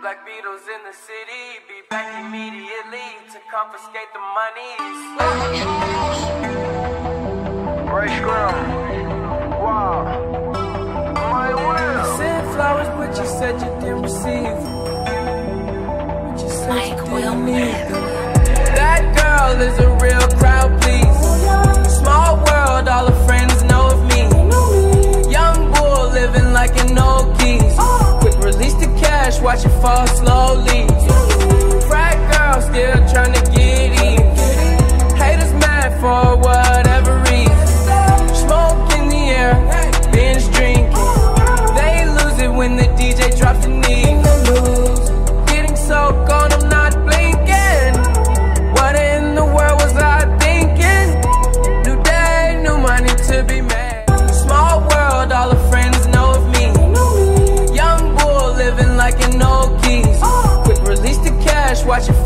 Beatles in the city, be back immediately to confiscate the monies. Rae Sremmurd. Wow. My will. Sent flowers, but you said you didn't receive. But you said Mike you didn't need fall slowly. Frat girl still trying to get in. Haters mad for whatever reason. Smoke in the air,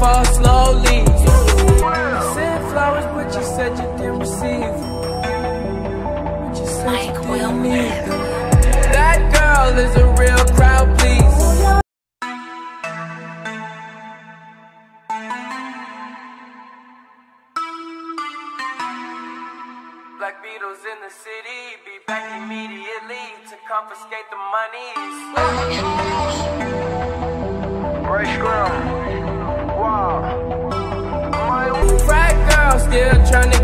fall slowly. Sent flowers, but you said you didn't receive. But you said Mike you will didn't need them. That girl is a real crowd, please. Black Beatles in the city, be back immediately to confiscate the monies. Still trying to